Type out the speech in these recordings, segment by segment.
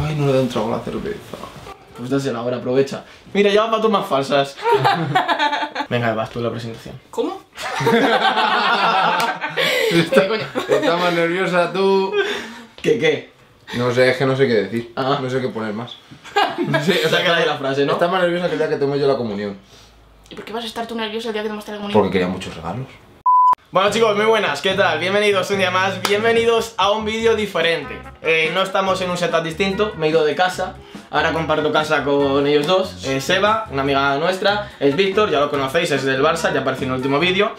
Ay, no le da un trago a la cerveza. Pues dásela ahora, aprovecha. Mira, ya fotos más falsas. Venga, vas tú la presentación. ¿Cómo? ¿Qué coño? Estás más nerviosa tú. ¿Qué qué? No sé, es que no sé qué decir. Ah. No sé qué poner más. No sé, O sea, que la de la frase, ¿no? Estás más nerviosa que el día que tomé yo la comunión. ¿Y por qué vas a estar tú nervioso el día que te muestre la comunión? Porque quería muchos regalos. Bueno chicos, muy buenas, ¿qué tal? Bienvenidos un día más, bienvenidos a un vídeo diferente Eh, No estamos en un setup distinto, me he ido de casa Ahora comparto casa con ellos dos eh, Seba, una amiga nuestra, es Víctor, ya lo conocéis, es del Barça, ya apareció en el último vídeo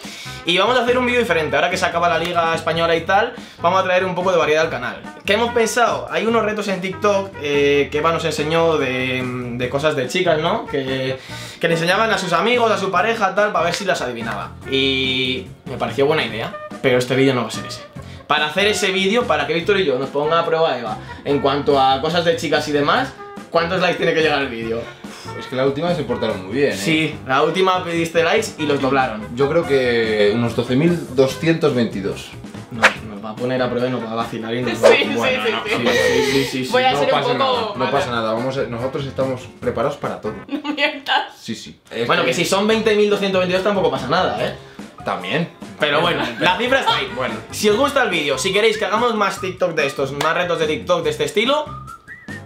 Y vamos a hacer un vídeo diferente, ahora que se acaba la liga española y tal Vamos a traer un poco de variedad al canal ¿Qué hemos pensado? Hay unos retos en TikTok eh, que Eva nos enseñó de, cosas de chicas, ¿no? Que, que le enseñaban a sus amigos, a su pareja, tal, para ver si las adivinaba Y me pareció buena idea, pero este vídeo no va a ser ese. Para hacer ese vídeo, para que Víctor y yo nos ponga a prueba Eva en cuanto a cosas de chicas y demás, ¿cuántos likes tiene que llegar el vídeo? Es que la última se portaron muy bien, ¿eh? Sí, la última pediste likes y los doblaron. Yo creo que unos 12.222. Nos, nos va a poner a prueba y nos va a vacilar y nos Sí, va sí, Bueno, sí, no, sí. sí, sí, sí, sí. Voy a no ser un pasa poco nada, no pasa nada. Vamos a- nosotros estamos preparados para todo. Mierda. Sí, sí. Es Bueno, que si son 20.222 tampoco pasa nada, ¿eh? También. Pero bueno, la cifra está ahí. Bueno. Si os gusta el vídeo, si queréis que hagamos más TikTok de estos, más retos de TikTok de este estilo,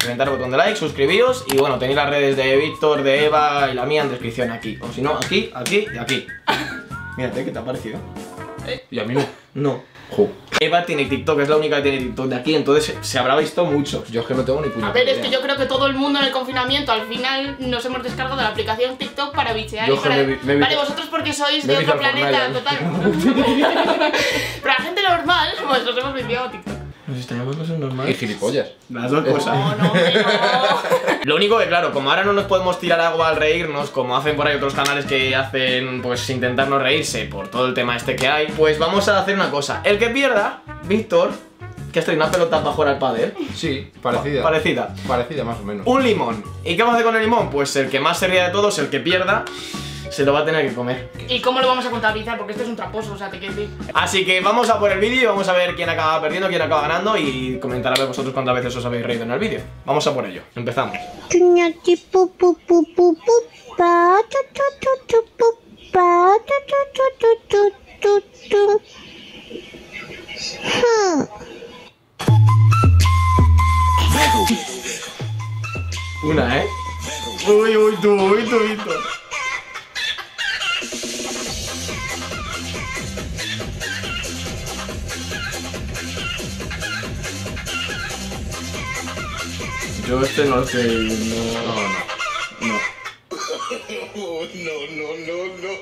reventar el botón de like, suscribíos y bueno, tenéis las redes de Víctor, de Eva y la mía en descripción aquí. O si no, aquí, aquí y aquí. Mírate, ¿qué te ha parecido? Y a mí no. No. Jo, Eva tiene TikTok, es la única que tiene TikTok de aquí, entonces se habrá visto mucho. yo es que no tengo ni puñetera A ver, es que yo creo que todo el mundo en el confinamiento al final nos hemos descargado la aplicación TikTok para bichear Yo y para... me me Vale, vosotros porque sois de otro planeta, Fortnite. total. Pero la gente normal, pues nos hemos viciado TikTok. Nos extrañamos cosas Y normales. gilipollas. Las dos cosas. No, no, no. Lo único que, claro, como ahora no nos podemos tirar agua al reírnos, como hacen por ahí otros canales que hacen, pues, intentarnos reírse por todo el tema este que hay, pues vamos a hacer una cosa. El que pierda, Víctor, que has traído una pelota para jugar al pádel, Sí, parecida. parecida, Parecida más o menos. un limón. ¿Y qué vamos a hacer con el limón? Pues el que más se ría de todos, el que pierda, se lo va a tener que comer. ¿Y cómo lo vamos a contabilizar? Porque este es un tramposo, o sea, te quiero decir. Así que vamos a por el vídeo y vamos a ver quién acaba perdiendo, quién acaba ganando y comentar a ver vosotros cuántas veces os habéis reído en el vídeo. Vamos a por ello. Empezamos. Yo este no lo estoy... No, no, no.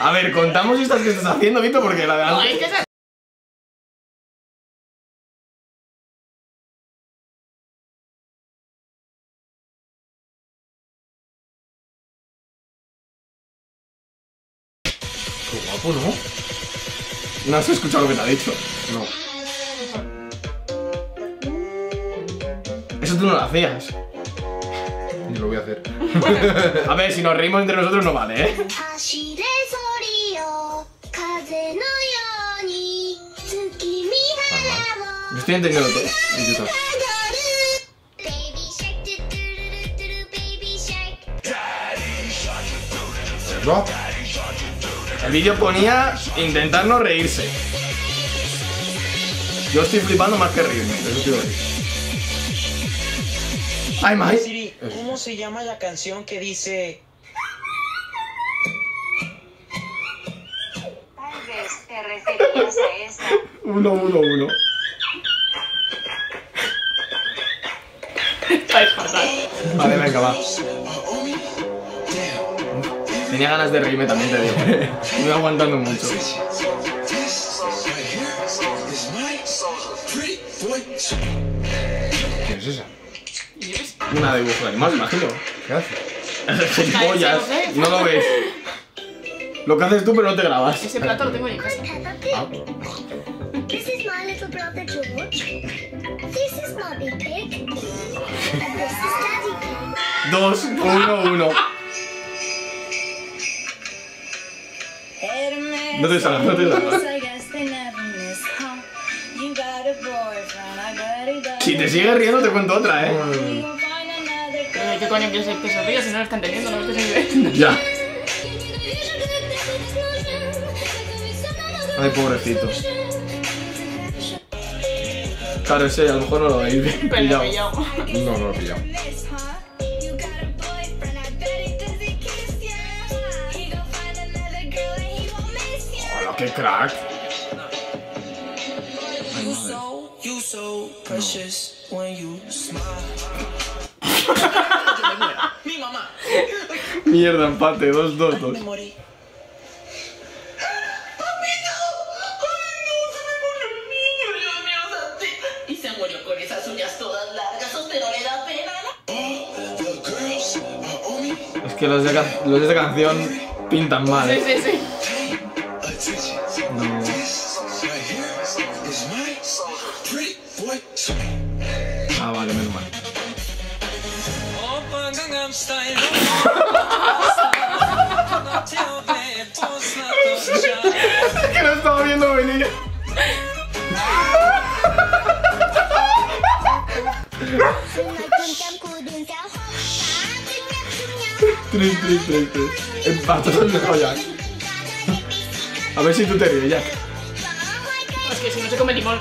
A ver, contamos estas que estás haciendo, Vito, porque la No, es que ¿No has escuchado lo que te ha dicho? No. Eso tú no lo hacías. Ni lo voy a hacer. a ver, si nos reímos entre nosotros no vale, ¿eh? Yo estoy entendiendo todo. En Drop. El vídeo ponía intentar no reírse. Yo estoy flipando más que reírme. Eso te iba a decir. Ay, Mai. Siri, ¿cómo se llama la canción que dice Tal vez te referías a esta. Uno, uno, uno. Vale, venga, va. Tenía ganas de reírme también, te digo. Me voy aguantando mucho. ¿Quién es esa? Una de dibujo de animal, imagino. ¿Qué hace? Gilipollas, no lo ves. Lo que haces tú, pero no te grabas. Ese plato lo tengo en casa. Peppa Pig. This is my little brother George. This is Mommy Pig. And this is Daddy Pig. Dos, uno, uno. No te salgas, no te salgas. Si te sigues riendo te cuento otra, eh. Pero ¿Qué coño quieres que se ría si no lo están teniendo? No lo estoy viendo. Ya. Ay, pobrecito. Claro, ese a lo mejor no lo habéis bien Pero lo pillado. he pillado. No, no lo he pillado. Con esas uñas todas largas, pero le da pena, ¿no? Es que los de, los de esta canción pintan mal, Sí, sí, sí. que no estaba viendo venir. Tres, tres, tres, tres. Empatas el mejor Jack. A ver si tú te ríes, Jack. Es que si no se come limón.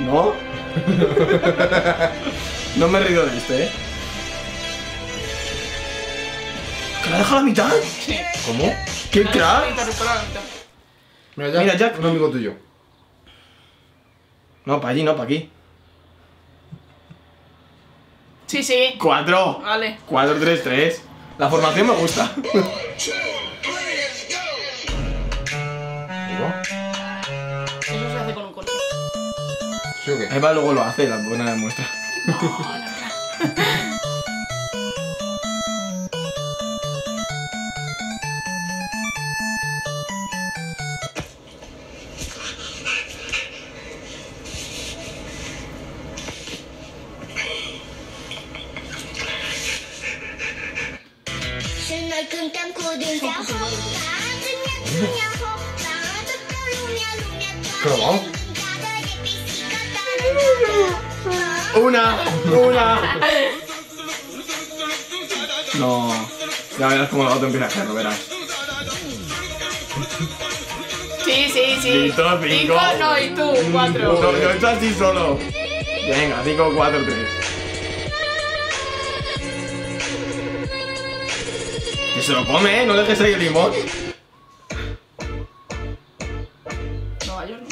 ¿No? no me he reído de este, ¿eh? ¿Que la deja a la mitad? Sí. ¿Cómo? ¡Qué crack! La mitad. Mira, Jack. Mira, Jack. Un amigo tuyo. No, para allí, no, para aquí. Sí, sí. ¡Cuatro! Vale. 4, 3, 3. La formación me gusta. ¿Sí o qué? Eva luego lo hace, la buena demuestra. ¿Cómo? ¡Una! ¡Una! No. Ya verás cómo el gato empieza a hacerlo, verás. Sí, sí, sí. Listo, cinco. no, y tú, cuatro. No, yo he hecho así solo. Venga, 5, 4, 3. Que se lo come, ¿eh? No dejes ahí el limón. Nueva York.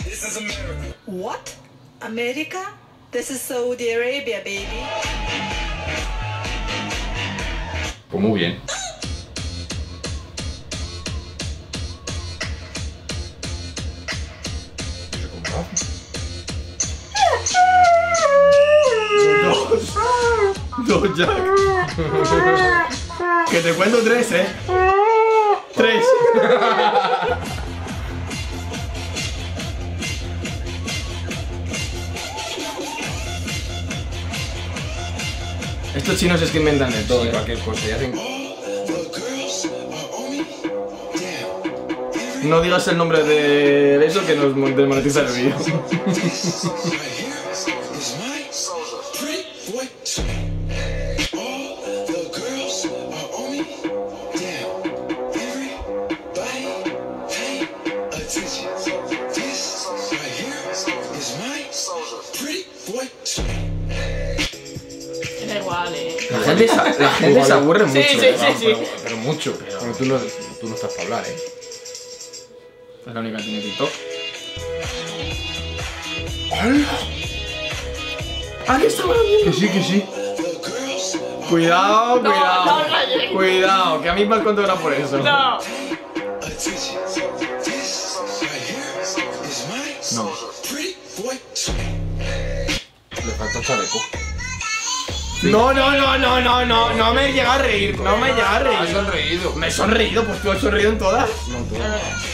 What? America? This is Saudi Arabia, baby. Pues muy bien. Jack. Que te cuento tres, ¿eh? Tres. Estos chinos es que inventan de todo, Sí, ¿eh? cualquier cosa. Y hacen... No digas el nombre de eso que nos mon- desmonetiza el vídeo. la gente se aburre mucho. Sí, sí, sí, sí. Pero, pero mucho. Bueno, tú no, tú no estás para hablar, ¿eh? Es la única que tiene TikTok. ¡Ah, que está Que sí, que sí. Cuidado, No, cuidado. no. Cuidado, que a mí me has contado por eso. No. No. Le falta un No, no, no, no, no, no, no me llega a reír, no me llega a reír. sonreído. Me he sonreído, pues tú has sonreído en todas. No, tú.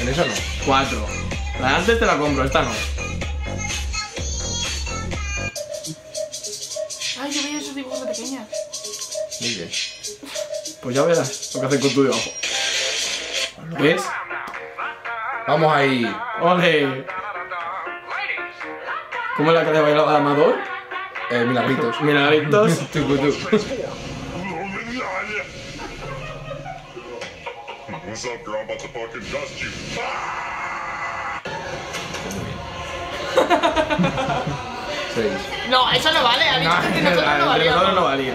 En esa no. Cuatro. La de antes te la compro, esta no. Ay, yo veía esos dibujos de pequeña. Muy bien. Pues ya verás lo que hacen con tu debajo. ¿Ves? Vamos ahí. ¡Ole! ¿Cómo es la que le bailaba amador? Eh, milagritos. Milagritos. Tucu, tu. What's up, girl? I'm about to fucking dust you. Seis. No, eso no vale, ha dicho No, que nosotros no nosotros no valía.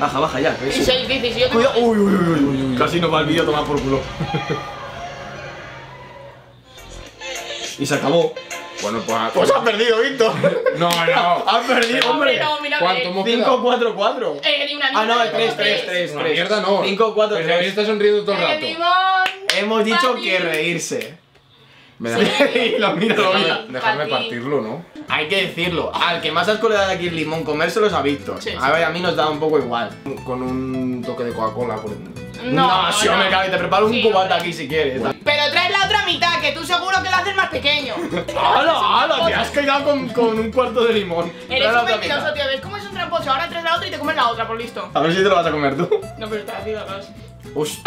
Baja, baja ya. que Y sí. 6 dices, y yo Cuidado. tengo Uy, uy, uy, uy, uy. Casi nos va el vídeo a tomar por culo. y se acabó. Bueno, pues. Pues has perdido, Víctor. No, no. Has perdido, Hombre, no, mira, ¿Cuánto eh, hemos quedado? 5, 4, 4. eh, ni una Ah, no, mierda, es 3, como 3, 3, Una mierda no. 5, 4, Pero si a mí 3. está sonriendo todo el rato. Hemos dicho que reírse. Me da- y lo mira, lo mira. Dejarme, partirlo, ¿no? Hay que decirlo. Al que más asco le da de aquí el limón comérselo es a Víctor. Sí, sí. A ver, a mí nos da un poco igual. Con un toque de Coca-Cola por No, si yo me cago y te preparo un Sí, cubata aquí si quieres. Pero otra mitad, que tú seguro que lo haces más pequeño. ¡Hala, hala! Te has quedado con, con un cuarto de limón. Eres un mentiroso, tío. ¿Ves cómo es un tramposo? Ahora traes la otra y te comes la otra, por listo. A ver si te lo vas a comer tú. No, pero está haciendo dos. Ush.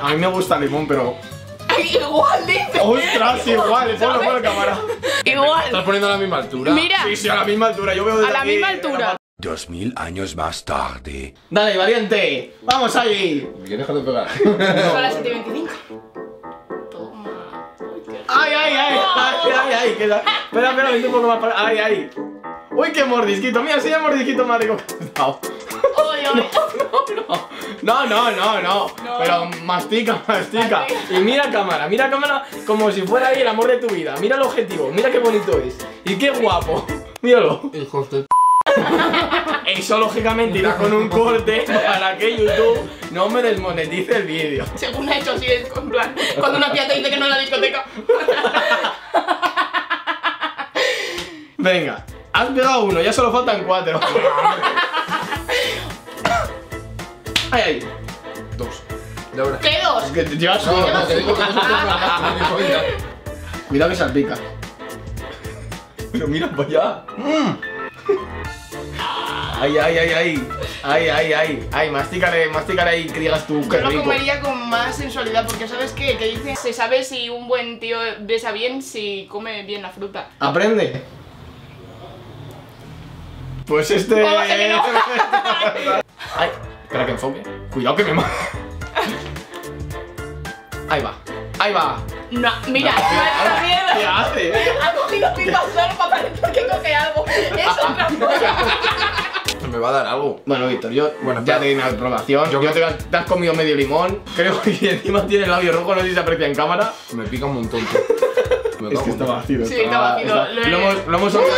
A mí me gusta el limón, pero. Igual, dice. ¡Ostras! Igual, ponlo por la cámara. ¿Estás Igual. poniendo a la misma altura? Mira, Sí, sí, a la misma altura. Yo veo desde a la aquí, misma eh, altura. Dos mil años más tarde. Dale, valiente. Vamos ahí. ¿Me quieres dejar de pegar? Son las 7.25. ¡Ay, ay, ay! ¡Ay, ay, ay! que la- Espera, espera, vente un poco más para. ¡Ay, ay! ¡Uy, qué mordisquito! Mira, sí, el mordisquito más rico que. No, no, no, no. No. Pero mastica, mastica. Mastica. Y mira cámara, mira cámara como si fuera ahí el amor de tu vida. Mira el objetivo, mira qué bonito es. Y qué guapo. Míralo. Hijos de... Eso lógicamente irá con un corte para que YouTube no me desmonetice el vídeo. Según ha hecho así, es en plan, cuando una tía te dice que no es la discoteca. Venga, has pegado uno, ya solo faltan cuatro. Ay, ay. Dos. ¿Qué dos? Es que te llevas No, uno. no, te digo que Cuidado que salpica. Pero mira para allá. Mm. Ay, ay, ay, ay. Ay, ay, ay. Ay, mastícale, mastícale ahí que digas tú, qué Yo lo comería con más sensualidad, porque ¿sabes qué? Que dice, se sabe si un buen tío besa bien si come bien la fruta. Aprende. Pues este. ¿Cómo va a ser que no? Ay, espera que enfoque. Cuidado que me mata. Ahí va. Ahí va. No, mira, no es ¿Qué mierda. hace? Ha cogido pipas solo para parecer que coge algo. Es otra cosa. Me va a dar algo. Bueno, Víctor, yo Bueno, ya te di mi aprobación. Yo, Yo te, te has comido medio limón. Creo que encima tiene el labio rojo, no sé si se aprecia en cámara. Me pica un montón. tío. Me Es que está vacío. Sí, está vacío. Lo Lo he- hemos. Lo hemos ¡La barba,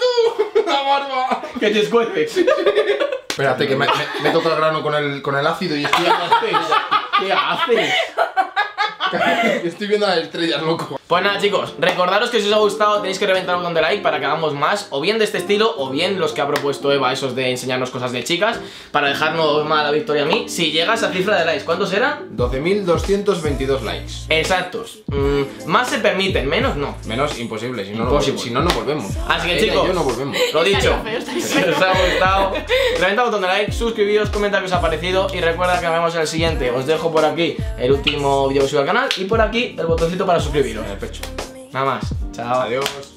tú! ¡La barba! Que te escueces. Espérate, que me, me, me toca el grano con el, con el ácido y estoy, ¿Qué haces? estoy viendo las estrellas, loco. Pues nada chicos, recordaros que si os ha gustado tenéis que reventar el botón de like para que hagamos más O bien de este estilo, o bien los que ha propuesto Eva, esos de enseñarnos cosas de chicas Para dejarnos mal a Victoria a mí Si llega a esa cifra de likes, ¿cuántos eran? 12.222 likes. Exactos Mm, Más se permiten, menos no Menos imposible, si no, no, Imposible. si no, no volvemos. Así que chicos, yo no volvemos. Lo dicho, si os ha gustado, reventa el botón de like, suscribiros, comenta qué os ha parecido y recuerda que nos vemos en el siguiente. Os dejo por aquí el último vídeo que subo al canal y por aquí el botoncito para suscribiros. El pecho. Nada más. Chao. Adiós.